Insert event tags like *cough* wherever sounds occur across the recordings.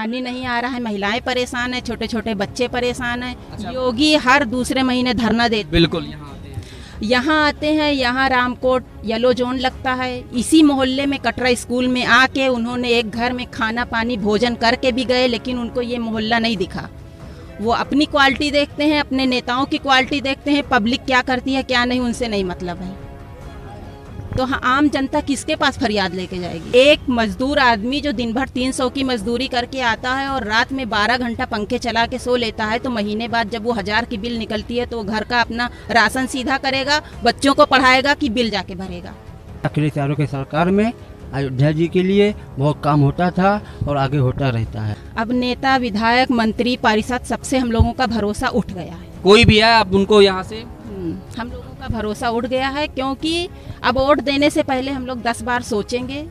पानी नहीं आ रहा है महिलाएँ परेशान है छोटे छोटे बच्चे परेशान है। अच्छा। योगी हर दूसरे महीने धरना देते बिल्कुल यहाँ यहाँ आते हैं यहाँ रामकोट येलो जोन लगता है। इसी मोहल्ले में कटरा स्कूल में आके उन्होंने एक घर में खाना पानी भोजन करके भी गए लेकिन उनको ये मोहल्ला नहीं दिखा। वो अपनी क्वालिटी देखते हैं अपने नेताओं की क्वालिटी देखते हैं पब्लिक क्या करती है क्या नहीं उनसे नहीं मतलब है। तो हाँ आम जनता किसके पास फरियाद लेके जाएगी? एक मजदूर आदमी जो दिन भर तीन सौ की मजदूरी करके आता है और रात में बारह घंटा पंखे चला के सो लेता है तो महीने बाद जब वो हज़ार की बिल निकलती है तो घर का अपना राशन सीधा करेगा बच्चों को पढ़ाएगा कि बिल जाके भरेगा? अखिलेश यादव की सरकार में अयोध्या जी के लिए बहुत काम होता था और आगे होता रहता है। अब नेता विधायक मंत्री पारिषद सबसे हम लोगों का भरोसा उठ गया है। कोई भी है आप उनको यहाँ से? हम्म, हम लोगों का भरोसा उठ गया है क्योंकि अब वोट देने से पहले हम लोग दस बार सोचेंगे।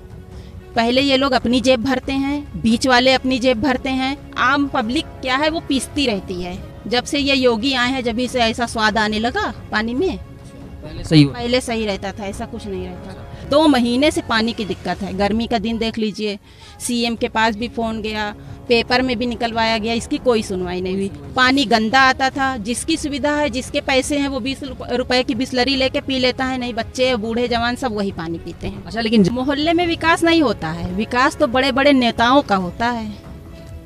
पहले ये लोग अपनी जेब भरते हैं बीच वाले अपनी जेब भरते हैं। आम पब्लिक क्या है वो पीसती रहती है। जब से ये योगी आए हैं जब से ऐसा स्वाद आने लगा पानी में पहले सही पहले सही रहता था ऐसा कुछ नहीं रहता दो महीने से पानी की दिक्कत है। गर्मी का दिन देख लीजिए सीएम के पास भी फ़ोन गया पेपर में भी निकलवाया गया इसकी कोई सुनवाई नहीं हुई। पानी गंदा आता था जिसकी सुविधा है जिसके पैसे हैं वो बीस रुपए की बिस्लरी लेके पी लेता है नहीं बच्चे बूढ़े जवान सब वही पानी पीते हैं। अच्छा लेकिन मोहल्ले में विकास नहीं होता है विकास तो बड़े बड़े नेताओं का होता है।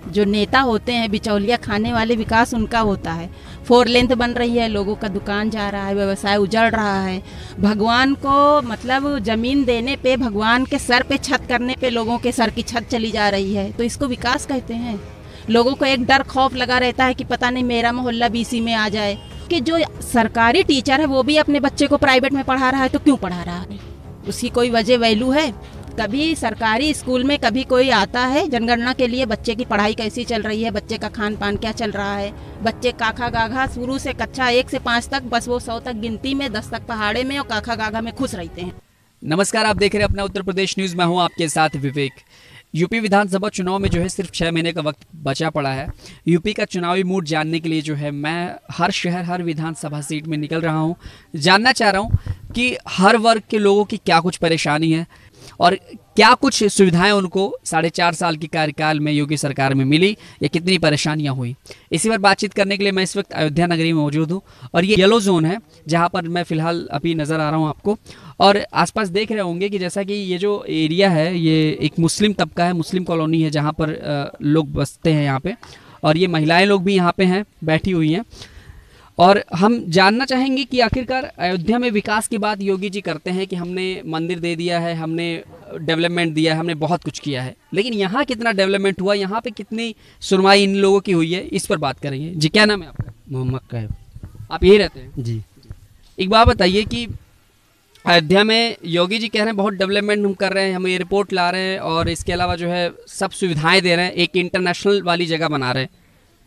जो नेता होते हैं, बिचौलिया खाने वाले विकास उनका होता है। फोर लेंथ बन रही है, लोगों का दुकान जा रहा है, व्यवसाय उजड़ रहा है। भगवान को मतलब ज़मीन देने पे, भगवान के सर पे छत करने पे लोगों के सर की छत चली जा रही है। तो इसको विकास कहते हैं। लोगों को एक डर, खौफ लगा रहता है कि पता नहीं मेरा मोहल्ला बीसी में आ जाए। कि जो सरकारी टीचर है, वो भी अपने बच्चे को प्राइवेट में पढ़ा रहा है तो क्यों पढ़ा रहा है? उसकी कोई वजह वैल्यू है? कभी सरकारी स्कूल में कभी कोई आता है, जनगणना के लिए बच्चे की पढ़ाई कैसी चल रही है, बच्चे का खान पान क्या चल रहा है? बच्चे काखा गाघा शुरू से कक्षा एक से पाँच तक, बस वो सौ तक गिनती में, दस तक पहाड़े में और काखा गाघा में खुश रहते हैं। नमस्कार, आप देख रहे हैं अपना उत्तर प्रदेश न्यूज़। मैं हूँ आपके साथ विवेक। यूपी विधानसभा चुनाव में जो है, सिर्फ़ छः महीने का वक्त बचा पड़ा है। यूपी का चुनावी मूड जानने के लिए जो है, मैं हर शहर, हर विधानसभा सीट में निकल रहा हूँ। जानना चाह रहा हूँ कि हर वर्ग के लोगों की क्या कुछ परेशानी है और क्या कुछ सुविधाएँ उनको साढ़े चार साल की कार्यकाल में योगी सरकार में मिली, या कितनी परेशानियाँ हुई? इसी पर बातचीत करने के लिए मैं इस वक्त अयोध्या नगरी में मौजूद हूँ और ये येलो जोन है, जहाँ पर मैं फ़िलहाल अभी नज़र आ रहा हूँ आपको। और आसपास देख रहे होंगे कि जैसा कि ये जो एरिया है, ये एक मुस्लिम तबका है, मुस्लिम कॉलोनी है, जहाँ पर लोग बसते हैं यहाँ पर और ये महिलाएँ लोग भी यहाँ पर हैं, बैठी हुई हैं। और हम जानना चाहेंगे कि आखिरकार अयोध्या में विकास की बात योगी जी करते हैं कि हमने मंदिर दे दिया है हमने डेवलपमेंट दिया है हमने बहुत कुछ किया है। लेकिन यहाँ कितना डेवलपमेंट हुआ यहाँ पे कितनी सुनवाई इन लोगों की हुई है इस पर बात करेंगे। जी क्या नाम है आपका? मोहम्मद कैब आप यही रहते हैं? जी। एक बात बताइए कि अयोध्या में योगी जी कह रहे हैं बहुत डेवलपमेंट हम कर रहे हैं हम एयरपोर्ट ला रहे हैं और इसके अलावा जो है सब सुविधाएँ दे रहे हैं एक इंटरनेशनल वाली जगह बना रहे हैं।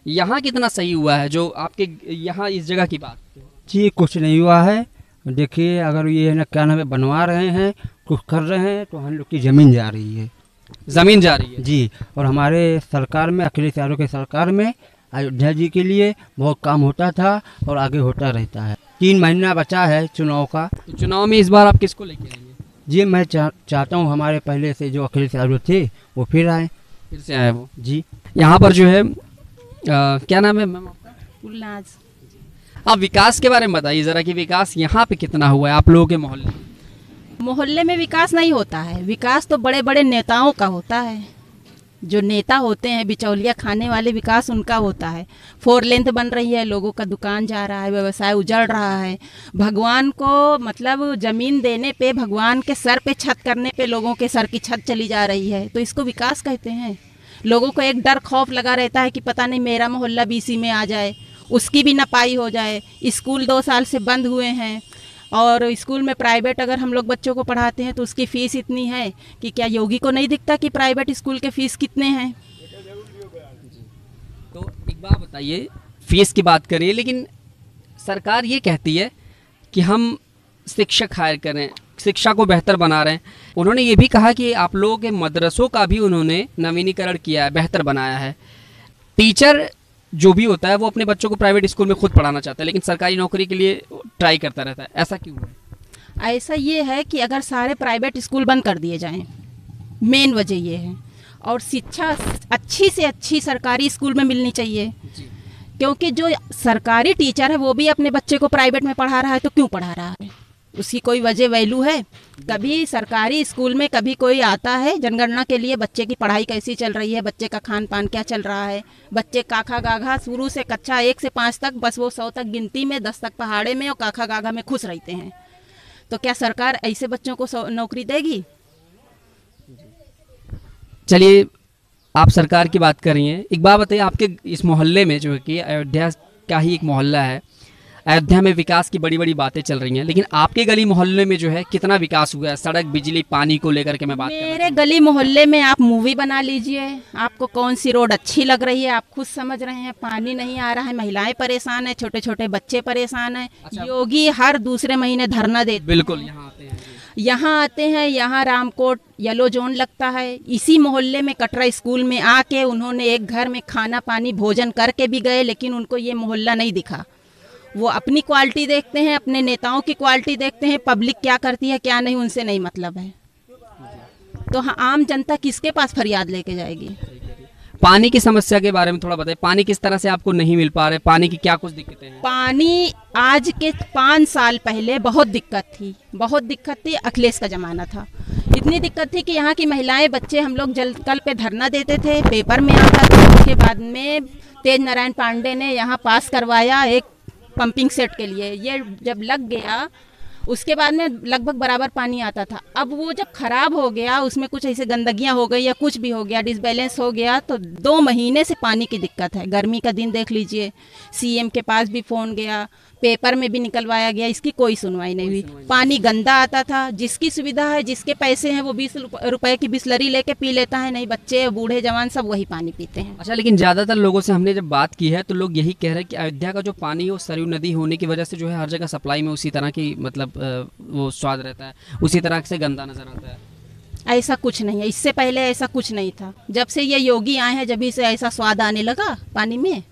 यहाँ कितना सही हुआ है जो आपके यहाँ इस जगह की बात? जी कुछ नहीं हुआ है। देखिए अगर ये है ना क्या नाम है बनवा रहे हैं कुछ कर रहे हैं तो हम लोग की ज़मीन जा रही है। ज़मीन जा रही है? जी और हमारे सरकार में अखिलेश यादव की सरकार में अयोध्या जी के लिए बहुत काम होता था और आगे होता रहता है। तीन महीना बचा है चुनाव का। तो चुनाव में इस बार आप किसको लेके आएँगे? जी मैं चाह, चाहता हूँ हमारे पहले से जो अखिलेश यादव थे वो फिर आए। फिर से आए वो। जी। यहाँ पर जो है क्या नाम है मैम आपका? आप विकास के बारे में बताइए ज़रा कि विकास यहाँ पे कितना हुआ है आप लोगों के मोहल्ले मोहल्ले में विकास नहीं होता है। विकास तो बड़े बड़े नेताओं का होता है। जो नेता होते हैं बिचौलिया खाने वाले विकास उनका होता है। फोर लेंथ बन रही है लोगों का दुकान जा रहा है व्यवसाय उजड़ रहा है। भगवान को मतलब ज़मीन देने पे भगवान के सर पे छत करने पे लोगों के सर की छत चली जा रही है। तो इसको विकास कहते हैं। लोगों को एक डर खौफ लगा रहता है कि पता नहीं मेरा मोहल्ला बीसी में आ जाए, उसकी भी नपाई हो जाए। स्कूल दो साल से बंद हुए हैं और स्कूल में प्राइवेट अगर हम लोग बच्चों को पढ़ाते हैं तो उसकी फ़ीस इतनी है कि क्या योगी को नहीं दिखता कि प्राइवेट स्कूल के फ़ीस कितने हैं? तो एक बात बताइए, फ़ीस की बात करिए, लेकिन सरकार ये कहती है कि हम शिक्षक हायर करें, शिक्षा को बेहतर बना रहे हैं। उन्होंने ये भी कहा कि आप लोगों के मदरसों का भी उन्होंने नवीनीकरण किया है बेहतर बनाया है। टीचर जो भी होता है वो अपने बच्चों को प्राइवेट स्कूल में खुद पढ़ाना चाहता है लेकिन सरकारी नौकरी के लिए ट्राई करता रहता है। ऐसा क्यों है? ऐसा ये है कि अगर सारे प्राइवेट स्कूल बंद कर दिए जाएँ मेन वजह ये है। और शिक्षा अच्छी से अच्छी सरकारी स्कूल में मिलनी चाहिए। क्योंकि जो सरकारी टीचर है वो भी अपने बच्चे को प्राइवेट में पढ़ा रहा है तो क्यों पढ़ा रहा है? उसकी कोई वजह वैल्यू है? कभी सरकारी स्कूल में कभी कोई आता है जनगणना के लिए बच्चे की पढ़ाई कैसी चल रही है? बच्चे का खान पान क्या चल रहा है? बच्चे काखा गाघा शुरू से कक्षा एक से पाँच तक, बस वो सौ तक गिनती में, दस तक पहाड़े में और काखा गाघा में खुश रहते हैं। तो क्या सरकार ऐसे बच्चों को नौकरी देगी? चलिए, आप सरकार की बात कर रही हैं। एक बात बताइए, आपके इस मोहल्ले में जो है कि अयोध्या का ही एक मोहल्ला है अयोध्या में विकास की बड़ी बड़ी बातें चल रही हैं लेकिन आपके गली मोहल्ले में जो है कितना विकास हुआ है? सड़क बिजली पानी को लेकर के मैं बात मेरे गली मोहल्ले में आप मूवी बना लीजिए। आपको कौन सी रोड अच्छी लग रही है आप खुद समझ रहे हैं पानी नहीं आ रहा है महिलाएँ परेशान है छोटे छोटे बच्चे परेशान है। योगी हर दूसरे महीने धरना देते हूँ। बिल्कुल यहाँ आते हैं यहाँ आते हैं यहाँ रामकोट येलो जोन लगता है। इसी मोहल्ले में कटरा स्कूल में आके उन्होंने एक घर में खाना पानी भोजन करके भी गए लेकिन उनको ये मोहल्ला नहीं दिखा। वो अपनी क्वालिटी देखते हैं अपने नेताओं की क्वालिटी देखते हैं पब्लिक क्या करती है क्या नहीं उनसे नहीं मतलब है। तो हाँ आम जनता किसके पास फरियाद लेके जाएगी? पानी की समस्या के बारे में थोड़ा बताइए पानी किस तरह से आपको नहीं मिल पा रहा है? पानी की क्या कुछ दिक्कतें हैं? पानी आज के पाँच साल पहले बहुत दिक्कत थी। बहुत दिक्कत थी अखिलेश का ज़माना था। इतनी दिक्कत थी कि यहाँ की महिलाएँ बच्चे हम लोग जल कल पे धरना देते थे पेपर में आता था उसके बाद में तेज नारायण पांडे ने यहाँ पास करवाया एक पंपिंग सेट के लिए। ये जब लग गया, उसके बाद में लगभग बराबर पानी आता था। अब वो जब खराब हो गया, उसमें कुछ ऐसे गंदगियाँ हो गई या कुछ भी हो गया डिसबैलेंस हो गया तो दो महीने से पानी की दिक्कत है। गर्मी का दिन देख लीजिए सीएम के पास भी फ़ोन गया पेपर में भी निकलवाया गया इसकी कोई सुनवाई नहीं हुई। पानी गंदा आता था जिसकी सुविधा है जिसके पैसे हैं वो बीस रुपए की बिस्लरी लेके पी लेता है नहीं बच्चे बूढ़े जवान सब वही पानी पीते हैं। अच्छा लेकिन ज़्यादातर लोगों से हमने जब बात की है तो लोग यही कह रहे हैं कि अयोध्या का जो पानी है वो सरयू नदी होने की वजह से जो है हर जगह सप्लाई में उसी तरह की मतलब वो स्वाद रहता है उसी तरह से गंदा नज़र आता है। ऐसा कुछ नहीं है इससे पहले ऐसा कुछ नहीं था। जब से ये योगी आए हैं जब से ऐसा स्वाद आने लगा पानी में।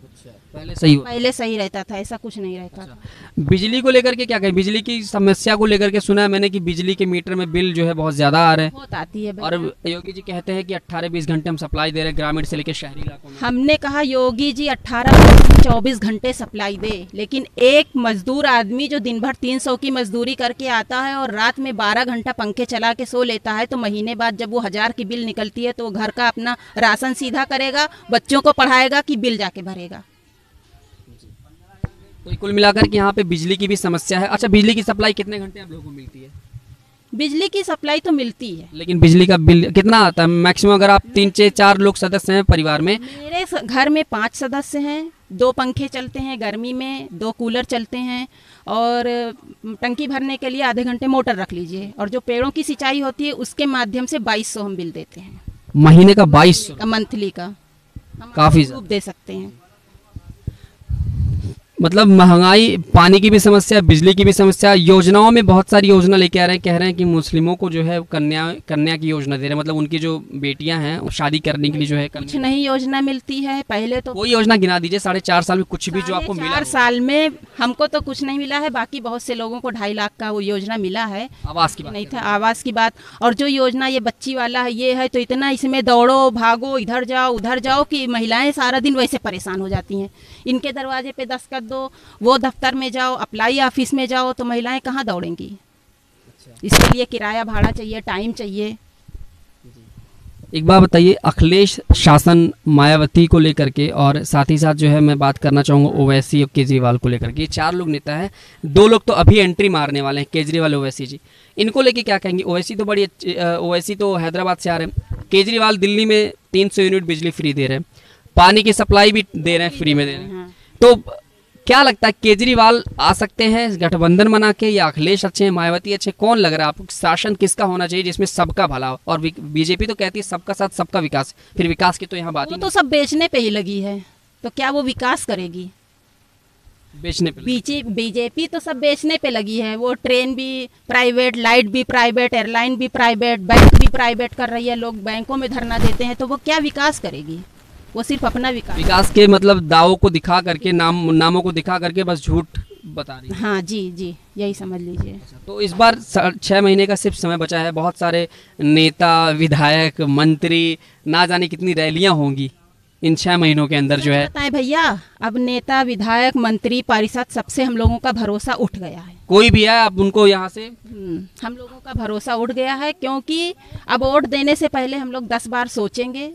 पहले सही पहले सही रहता था ऐसा कुछ नहीं रहता था। बिजली को लेकर के क्या कहें? बिजली की समस्या को लेकर के सुना है मैंने कि बिजली के मीटर में बिल जो है बहुत ज़्यादा आ रहे हैं। बहुत आती है और योगी जी कहते हैं कि 18-20 घंटे हम सप्लाई दे रहे हैं ग्रामीण से लेकर शहरी इलाकों में। हमने कहा योगी जी 18 चौबीस घंटे सप्लाई दे। लेकिन एक मजदूर आदमी जो दिन भर 300 की मजदूरी करके आता है और रात में 12 घंटा पंखे चला के सो लेता है तो महीने बाद जब वो हज़ार की बिल निकलती है तो घर का अपना राशन सीधा करेगा बच्चों को पढ़ाएगा कि बिल जाके भरेगा। तो कुल मिलाकर के यहाँ पे बिजली की भी समस्या है। अच्छा बिजली की सप्लाई कितने घंटे आप लोगों को मिलती है? बिजली की सप्लाई तो मिलती है। लेकिन बिजली का बिल कितना आता है? मैक्सिमम अगर आप तीन से चार लोग सदस्य हैं परिवार में। मेरे घर में पाँच सदस्य हैं। दो पंखे चलते हैं गर्मी में दो कूलर चलते हैं और टंकी भरने के लिए आधे घंटे मोटर रख लीजिए और जो पेड़ों की सिंचाई होती है उसके माध्यम से बाईस हम बिल देते हैं। महीने का बाईस मंथली का। काफ़ी दे सकते हैं। मतलब महँगाई पानी की भी समस्या बिजली की भी समस्या योजनाओं में बहुत सारी योजना लेके आ रहे हैं कह रहे हैं कि मुस्लिमों को जो है कन्या कन्या की योजना दे रहे हैं। मतलब उनकी जो बेटियाँ हैं वो शादी करने के लिए जो है कुछ नहीं योजना मिलती है पहले तो कोई योजना गिना दीजिए साढ़े चार साल में कुछ भी जो आपको मिला चार साल में हमको तो कुछ नहीं मिला है बाकी बहुत से लोगों को ढाई लाख का वो योजना मिला है। आवास की बात नहीं था आवास की बात। और जो योजना ये बच्ची वाला है ये है तो इतना इसमें दौड़ो भागो इधर जाओ उधर जाओ कि महिलाएँ सारा दिन वैसे परेशान हो जाती हैं। इनके दरवाजे पे दस्तखत दो वो दफ्तर में जाओ अप्लाई ऑफ़िस में जाओ तो महिलाएँ कहाँ दौड़ेंगी? इसके लिए किराया भाड़ा चाहिए टाइम चाहिए। एक बात बताइए अखिलेश शासन मायावती को लेकर के और साथ ही साथ जो है मैं बात करना चाहूँगा ओवैसी और केजरीवाल को लेकर के। ये चार लोग नेता हैं दो लोग तो अभी एंट्री मारने वाले हैं केजरीवाल ओवैसी जी। इनको लेके क्या कहेंगे? ओवैसी तो बड़ी ओवैसी तो हैदराबाद से आ रहे हैं। केजरीवाल दिल्ली में तीन सौ यूनिट बिजली फ्री दे रहे हैं पानी की सप्लाई भी दे रहे हैं फ्री में दे रहे हैं। हाँ। तो क्या लगता है केजरीवाल आ सकते हैं गठबंधन बना के या अखिलेश अच्छे हैं मायावती अच्छे कौन लग रहा है आपको शासन किसका होना चाहिए जिसमें सबका भला हो? और बीजेपी तो कहती है सबका साथ सबका विकास फिर विकास की तो यहाँ बात वो तो सब बेचने पे ही लगी है तो क्या वो विकास करेगी? बेचने पे बीजे बीजेपी तो सब बेचने पे लगी है वो ट्रेन भी प्राइवेट लाइट भी प्राइवेट एयरलाइन भी प्राइवेट बैंक भी प्राइवेट कर रही है लोग बैंकों में धरना देते हैं तो वो क्या विकास करेगी? वो सिर्फ़ अपना विकास। विकास के मतलब दावों को दिखा करके नाम नामों को दिखा करके बस झूठ बता रही हाँ। जी जी यही समझ लीजिए। तो इस बार छह महीने का सिर्फ़ समय बचा है। बहुत सारे नेता विधायक मंत्री ना जाने कितनी रैलियाँ होंगी इन छह महीनों के अंदर जो है। बताएँ भैया अब नेता विधायक मंत्री पारिषद सबसे हम लोगों का भरोसा उठ गया है। कोई भी है अब उनको यहाँ से? हम्म, हम लोगों का भरोसा उठ गया है क्योंकि अब वोट देने से पहले हम लोग दस बार सोचेंगे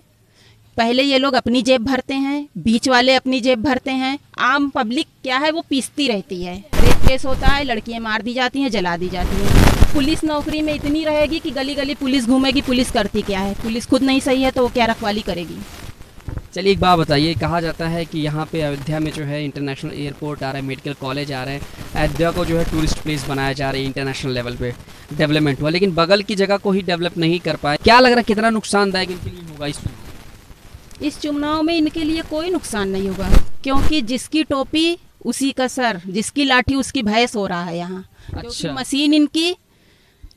पहले ये लोग अपनी जेब भरते हैं, बीच वाले अपनी जेब भरते हैं। आम पब्लिक क्या है, वो पीसती रहती है। रेप केस होता है, लड़कियाँ मार दी जाती हैं, जला दी जाती हैं। पुलिस नौकरी में इतनी रहेगी कि गली गली पुलिस घूमेगी, पुलिस करती क्या है। पुलिस खुद नहीं सही है तो वो क्या रखवाली करेगी? चलिए एक बात बताइए, कहा जाता है कि यहाँ पे अयोध्या में जो है इंटरनेशनल एयरपोर्ट आ रहा है, मेडिकल कॉलेज आ रहे हैं। अयोध्या को जो है टूरिस्ट प्लेस बनाया जा रहा है इंटरनेशनल लेवल पे, डेवलपमेंट हुआ, लेकिन बगल की जगह को ही डेवलप नहीं कर पाए। क्या लग रहा है, कितना नुकसानदायक इनके लिए होगा इस इस चुनाव में इनके लिए कोई नुकसान नहीं होगा क्योंकि जिसकी टोपी उसी का सर जिसकी लाठी उसकी भैंस हो रहा है यहाँ। अच्छा। मशीन इनकी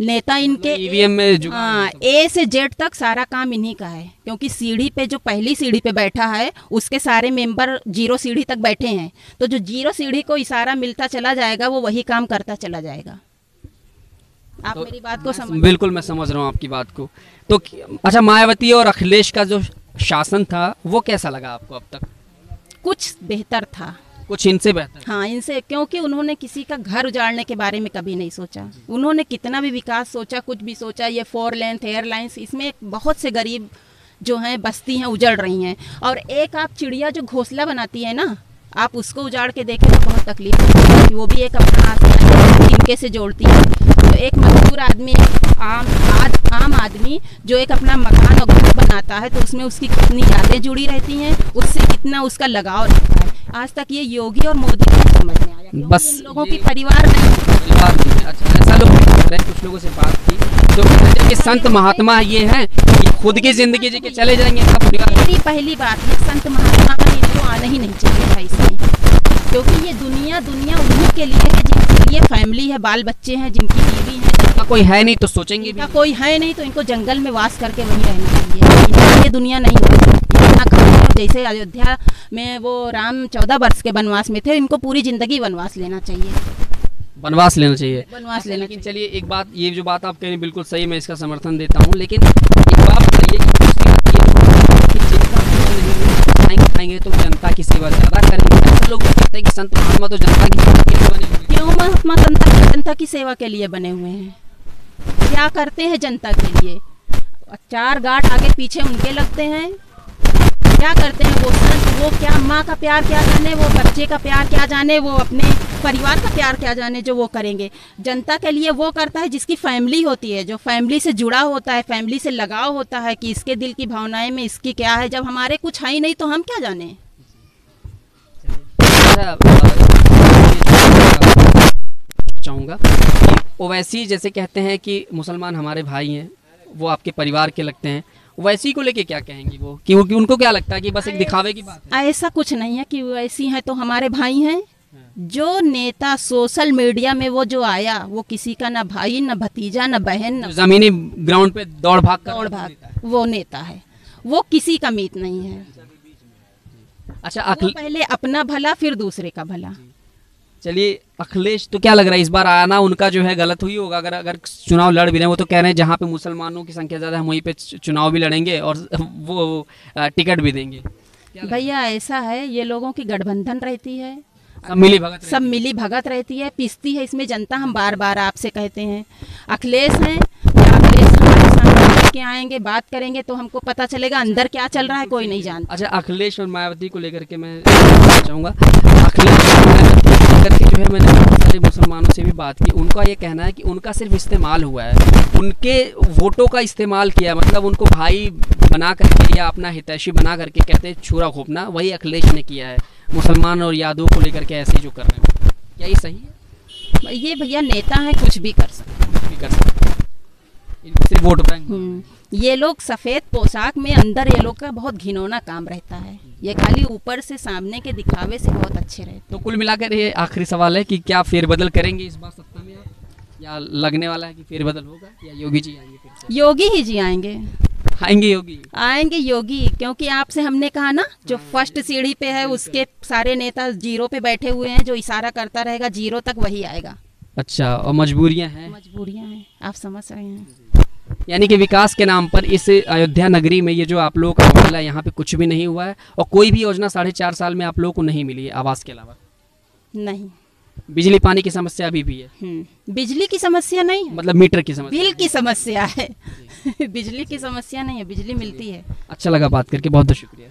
नेता इनके ईवीएम में जो हाँ ए से जेड तक सारा काम इन्हीं का है क्योंकि सीढ़ी पे जो पहली सीढ़ी पे बैठा है उसके सारे मेंबर ज़ीरो सीढ़ी तक बैठे हैं। तो जो ज़ीरो सीढ़ी को इशारा मिलता चला जाएगा वो वही काम करता चला जाएगा। आप तो मेरी बात को समझ बिल्कुल मैं समझ रहा हूँ आपकी बात को। तो अच्छा मायावती और अखिलेश का जो शासन था वो कैसा लगा आपको अब तक? कुछ बेहतर था। कुछ इनसे बेहतर? हाँ इनसे क्योंकि उन्होंने किसी का घर उजाड़ने के बारे में कभी नहीं सोचा। उन्होंने कितना भी विकास सोचा कुछ भी सोचा ये फोर लेंथ एयरलाइंस इसमें बहुत से गरीब जो हैं बस्ती हैं उजड़ रही हैं। और एक आप चिड़िया जो घोंसला बनाती है ना आप उसको उजाड़ के देखें तो बहुत तकलीफ़ होती है। वो भी एक अपना आसमान तिनके से जोड़ती है। एक मजदूर आदमी एक आम आद, आम आदमी जो एक अपना मकान और घर बनाता है तो उसमें उसकी कितनी यादें जुड़ी रहती हैं उससे कितना उसका लगाव रहता है। आज तक ये योगी और मोदी को समझ में आया। बस लोगों की परिवार नहीं। अच्छा ऐसा लोग हैं। कुछ लोगों से बात की। तो कि संत महात्मा ये हैं कि खुद की ज़िंदगी जी के चले जाएँगे। मेरी पहली बात है संत महात्मा का आना ही नहीं चाहिए था इसमें क्योंकि ये दुनिया दुनिया उन्हीं के लिए है जिनके लिए फैमिली है बाल बच्चे हैं जिनकी बीवी है। इनका कोई है नहीं तो सोचेंगे भी। इनका कोई है नहीं तो इनको जंगल में वास करके वहीं रहना चाहिए। इनके लिए दुनिया नहीं जैसे अयोध्या में वो राम चौदह वर्ष के वनवास में थे इनको पूरी ज़िंदगी वनवास लेना चाहिए। वनवास लेना चाहिए। वनवास लेना लेकिन चलिए एक बात ये जो बात आप कह रहे हैं बिल्कुल सही मैं इसका समर्थन देता हूँ। लेकिन एक बात बताइए कि दूसरी बात ये जो कि जिनका भोजन नहीं खाएँगे तो जनता की सेवा ज़्यादा करेंगे। ऐसे लोग कहते हैं कि संत महात्मा तो जनता की सेवा के लिए बने हुए। क्यों? महात्मा जनता जनता की सेवा के लिए बने हुए हैं। क्या करते हैं जनता के लिए? चार गार्ड आगे पीछे उनके लगते हैं। क्या करते हैं? वो संत, वो क्या माँ का प्यार क्या जाने, वो बच्चे का प्यार क्या जाने, वो अपने परिवार का प्यार क्या जाने जो वो करेंगे? जनता के लिए वो करता है जिसकी फैमिली होती है, जो फैमिली से जुड़ा होता है फैमिली से लगाव होता है कि इसके दिल की भावनाएँ में इसकी क्या है, जब हमारे कुछ है ही नहीं तो हम क्या जाने? चाहूँगा ओवैसी जैसे कहते हैं कि मुसलमान हमारे भाई हैं, वो आपके परिवार के लगते हैं वैसी को लेके क्या कहेंगी वो? क्योंकि उनको क्या लगता है कि बस एक दिखावे की बात है? ऐसा कुछ नहीं है कि वो ऐसी हैं तो हमारे भाई हैं। जो नेता सोशल मीडिया में वो जो आया वो किसी का ना भाई ना भतीजा ना बहन न जमीनी ग्राउंड पे दौड़ भाग कर दौड़ भाग वो नेता है। वो किसी का मीत नहीं है। अच्छा वो पहले अपना भला फिर दूसरे का भला। चलिए अखिलेश तो क्या लग रहा है इस बार आना उनका जो है गलत हुई होगा? अगर अगर चुनाव लड़ भी रहे हैं वो तो कह रहे हैं जहाँ पे मुसलमानों की संख्या ज़्यादा है वहीं पे चुनाव भी लड़ेंगे और *laughs* वो टिकट भी देंगे। भैया ऐसा है ये लोगों की गठबंधन रहती है। सब मिली भगत सब मिली भगत रहती है पिसती है इसमें जनता हम बार बार आपसे कहते हैं। अखिलेश हैं के आएँगे बात करेंगे तो हमको पता चलेगा अंदर क्या चल रहा है कोई नहीं जानता। अच्छा अखिलेश और मायावती को लेकर के मैं *laughs* चाहूँगा। अखिलेश और मायावती को लेकर के जो है मैंने बहुत सारे मुसलमानों से भी बात की। उनका ये कहना है कि उनका सिर्फ़ इस्तेमाल हुआ है। उनके वोटों का इस्तेमाल किया मतलब उनको भाई बना करके या अपना हितैषी बना करके कहते हैं छुरा खोपना वही अखिलेश ने किया है। मुसलमान और यादव को लेकर के ऐसे जो कर रहे हैं। क्या ये सही है? ये भैया नेता है कुछ भी कर सकते कुछ भी कर सकते सिर्फ़ वोट बैंक हम्म, ये लोग सफ़ेद पोशाक में अंदर ये लोग का बहुत घिनौना काम रहता है। ये खाली ऊपर से सामने के दिखावे से बहुत अच्छे रहे तो कुल मिलाकर ये आखिरी सवाल है कि क्या फेरबदल करेंगे इस बार सत्ता में आप? या लगने वाला है कि फेरबदल होगा? या योगी जी आएँगे फिर से? योगी ही जी आएँगे। आएँगे योगी? आएँगे योगी क्योंकि आपसे हमने कहा ना जो फ़र्स्ट सीढ़ी पे है उसके सारे नेता ज़ीरो पे बैठे हुए हैं जो इशारा करता रहेगा ज़ीरो तक वही आएगा। अच्छा और मजबूरियाँ हैं? मजबूरियाँ हैं आप समझ रहे हैं। यानी कि विकास के नाम पर इस अयोध्या नगरी में ये जो आप लोगों का मामला है यहाँ पे कुछ भी नहीं हुआ है और कोई भी योजना साढ़े चार साल में आप लोगों को नहीं मिली है आवास के अलावा। नहीं। बिजली पानी की समस्या अभी भी है। हम्म, बिजली की समस्या नहीं है। मतलब मीटर की समस्या। बिल की समस्या है। *laughs* बिजली की समस्या नहीं है बिजली मिलती है। अच्छा लगा बात करके बहुत बहुत शुक्रिया।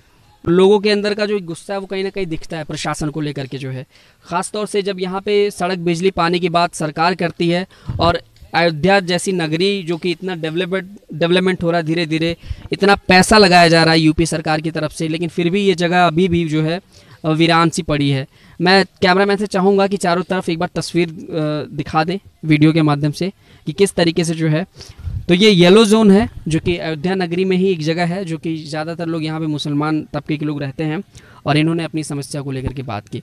लोगों के अंदर का जो गुस्सा है वो कहीं ना कहीं दिखता है प्रशासन को लेकर के जो है। खास तौर से जब यहाँ पे सड़क बिजली पानी की बात सरकार करती है और अयोध्या जैसी नगरी जो कि इतना डेवलपमेंट डेवलपमेंट हो रहा है धीरे धीरे, इतना पैसा लगाया जा रहा है यूपी सरकार की तरफ़ से, लेकिन फिर भी ये जगह अभी भी जो है वीरान सी पड़ी है। मैं कैमरामैन से चाहूँगा कि चारों तरफ़ एक बार तस्वीर दिखा दें वीडियो के माध्यम से कि किस तरीके से जो है। तो ये येलो जोन है, जो कि अयोध्या नगरी में ही एक जगह है, जो कि ज़्यादातर लोग यहाँ पे मुसलमान तबके के लोग रहते हैं, और इन्होंने अपनी समस्या को लेकर के बात की।